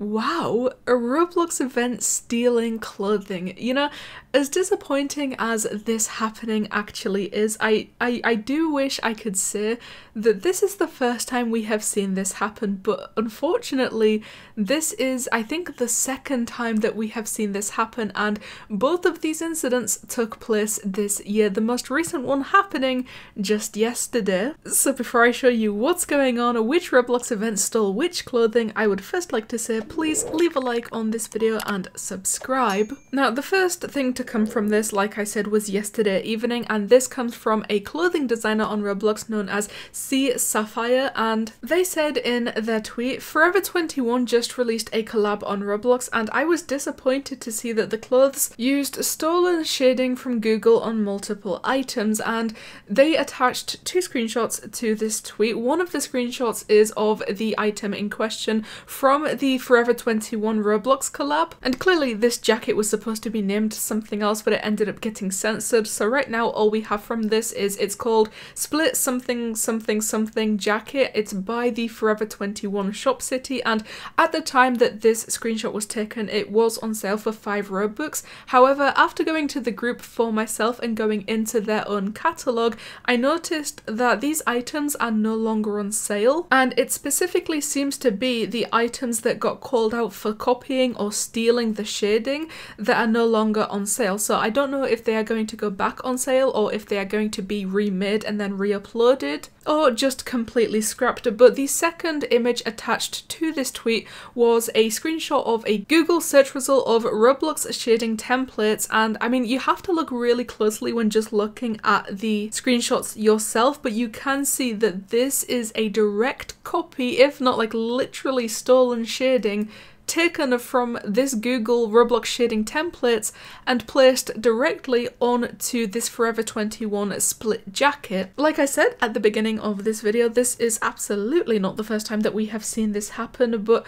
Wow, a Roblox event stealing clothing. You know, as disappointing as this happening actually is, I, I, I do wish I could say that this is the first time we have seen this happen, but unfortunately, this is, I think, the second time that we have seen this happen, and both of these incidents took place this year, the most recent one happening just yesterday. So before I show you what's going on, which Roblox event stole which clothing, I would first like to say please leave a like on this video and subscribe. Now the first thing to come from this, like I said, was yesterday evening and this comes from a clothing designer on Roblox known as C Sapphire and they said in their tweet, Forever 21 just released a collab on Roblox and I was disappointed to see that the clothes used stolen shading from Google on multiple items and they attached two screenshots to this tweet. One of the screenshots is of the item in question from the Forever Forever 21 Roblox collab. And clearly this jacket was supposed to be named something else, but it ended up getting censored. So right now all we have from this is it's called Split Something Something Something Jacket. It's by the Forever 21 Shop City. And at the time that this screenshot was taken, it was on sale for 5 Robux. However, after going to the group for myself and going into their own catalogue, I noticed that these items are no longer on sale. And it specifically seems to be the items that got called out for copying or stealing the shading that are no longer on sale. So I don't know if they are going to go back on sale or if they are going to be remade and then re-uploaded or just completely scrapped. But the second image attached to this tweet was a screenshot of a Google search result of Roblox shading templates. And I mean, you have to look really closely when just looking at the screenshots yourself, but you can see that this is a direct copy, if not like literally stolen shading taken from this Google Roblox shading templates and placed directly onto this Forever 21 split jacket. Like I said at the beginning of this video, this is absolutely not the first time that we have seen this happen, but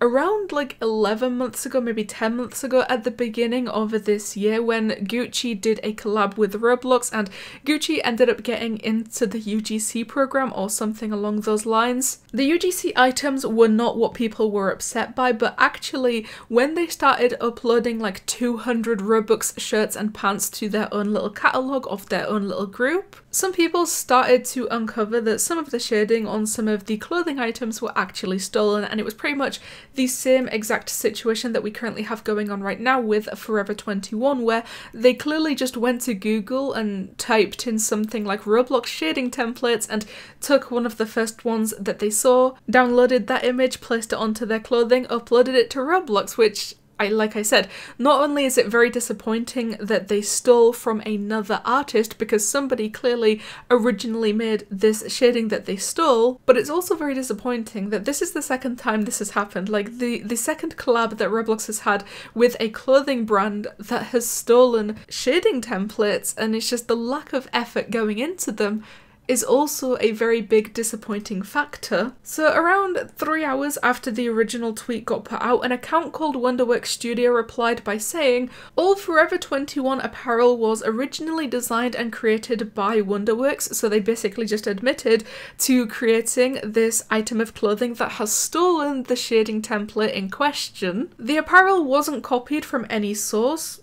around like 11 months ago, maybe 10 months ago, at the beginning of this year, when Gucci did a collab with Roblox and Gucci ended up getting into the UGC program or something along those lines. The UGC items were not what people were upset by, but actually, when they started uploading like 200 Robux shirts and pants to their own little catalogue of their own little group, some people started to uncover that some of the shading on some of the clothing items were actually stolen, and it was pretty much the same exact situation that we currently have going on right now with Forever 21, where they clearly just went to Google and typed in something like Roblox shading templates and took one of the first ones that they saw, downloaded that image, placed it onto their clothing, uploaded it to Roblox, which I like I said, not only is it very disappointing that they stole from another artist because somebody clearly originally made this shading that they stole, but it's also very disappointing that this is the second time this has happened. Like the the second collab that Roblox has had with a clothing brand that has stolen shading templates and it's just the lack of effort going into them is also a very big disappointing factor. So around three hours after the original tweet got put out, an account called Wonderworks Studio replied by saying, all Forever 21 apparel was originally designed and created by Wonderworks, so they basically just admitted to creating this item of clothing that has stolen the shading template in question. The apparel wasn't copied from any source,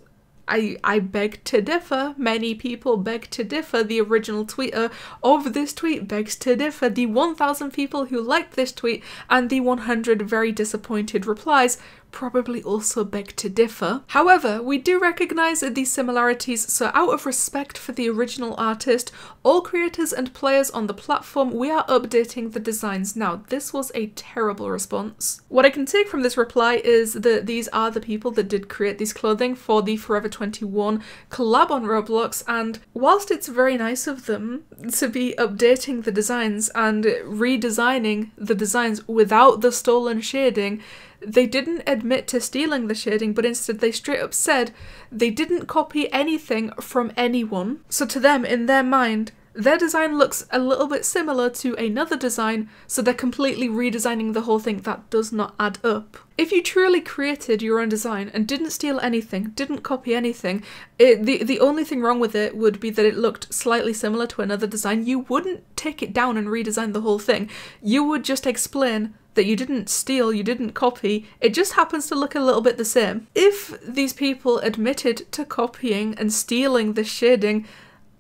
I, I beg to differ. Many people beg to differ. The original tweeter of this tweet begs to differ. The 1,000 people who liked this tweet and the 100 very disappointed replies probably also beg to differ. However, we do recognise these similarities, so out of respect for the original artist, all creators and players on the platform, we are updating the designs now. This was a terrible response. What I can take from this reply is that these are the people that did create these clothing for the Forever 21 collab on Roblox, and whilst it's very nice of them to be updating the designs and redesigning the designs without the stolen shading, they didn't admit to stealing the shading, but instead they straight up said they didn't copy anything from anyone. So to them, in their mind, their design looks a little bit similar to another design, so they're completely redesigning the whole thing. That does not add up. If you truly created your own design and didn't steal anything, didn't copy anything, it, the, the only thing wrong with it would be that it looked slightly similar to another design. You wouldn't take it down and redesign the whole thing. You would just explain that you didn't steal, you didn't copy, it just happens to look a little bit the same. If these people admitted to copying and stealing the shading,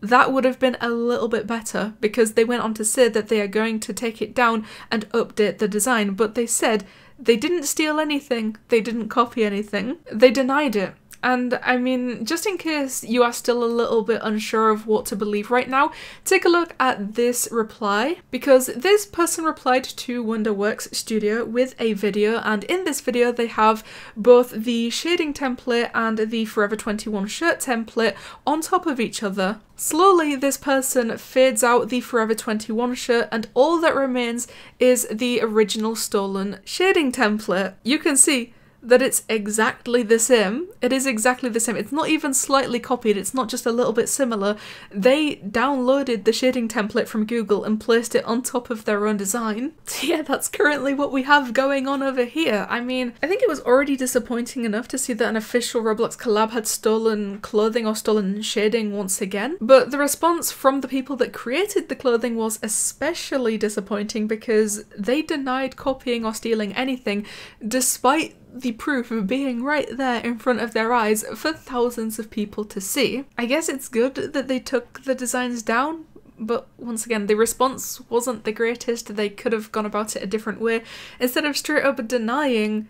that would have been a little bit better because they went on to say that they are going to take it down and update the design, but they said they didn't steal anything, they didn't copy anything, they denied it. And I mean, just in case you are still a little bit unsure of what to believe right now, take a look at this reply because this person replied to Wonderworks Studio with a video, and in this video, they have both the shading template and the Forever 21 shirt template on top of each other. Slowly, this person fades out the Forever 21 shirt, and all that remains is the original stolen shading template. You can see that it's exactly the same. It is exactly the same. It's not even slightly copied, it's not just a little bit similar. They downloaded the shading template from Google and placed it on top of their own design. yeah, that's currently what we have going on over here. I mean, I think it was already disappointing enough to see that an official Roblox collab had stolen clothing or stolen shading once again, but the response from the people that created the clothing was especially disappointing because they denied copying or stealing anything despite the proof of being right there in front of their eyes for thousands of people to see. I guess it's good that they took the designs down, but once again, the response wasn't the greatest. They could have gone about it a different way. Instead of straight up denying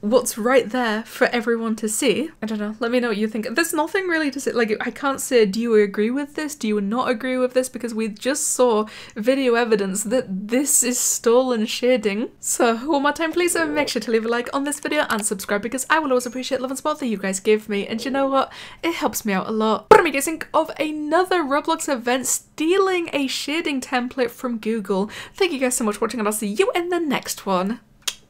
what's right there for everyone to see. I don't know. Let me know what you think. There's nothing really to say. Like, I can't say, do you agree with this? Do you not agree with this? Because we just saw video evidence that this is stolen shading. So, one more time, please make sure to leave a like on this video and subscribe because I will always appreciate love and support that you guys give me. And you know what? It helps me out a lot. But I'm guessing of another Roblox event stealing a shading template from Google. Thank you guys so much for watching and I'll see you in the next one.